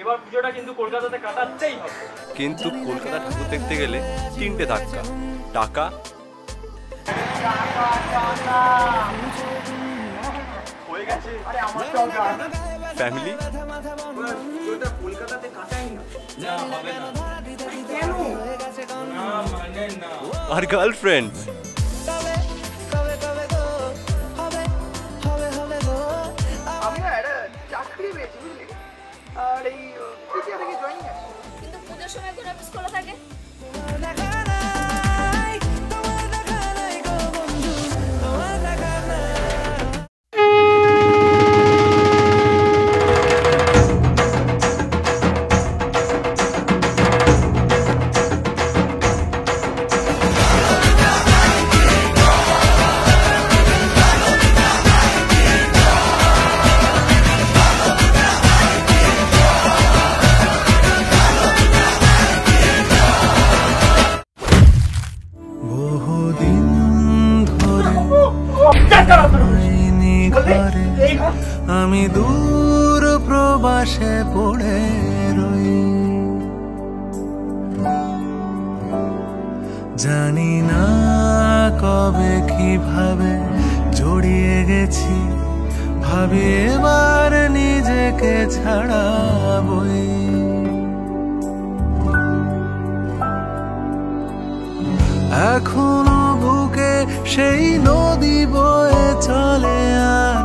এবার পুজোটা কিন্তু কলকাতাতে কাটাতেই হবে। কিন্তু কলকাতা ঠাকুর দেখতে গেলে তিনটে ধাক্কা। টাকা। ফ্যামিলি আর গার্লফ্রেন্ড কিন্তু সময় কোনো অফিস খোলা থাকে। আমি দূর প্রবাসে পড়ে রই। জানি না কবে কীভাবে জড়িয়ে গেছি। ভাবি এবার নিজেকে ছাড়াবই। এখনও বুকে সেই নদী বয়ে চলে আর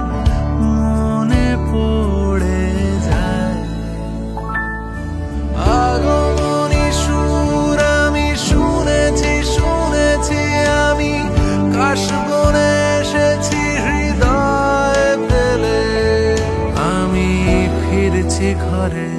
মনে পড়ে যায়। আগমনী সুর আমি শুনেছি শুনেছি আমি। কাশবনে এসেছি, হৃদয় ফেলে আমি ফিরছি ঘরে।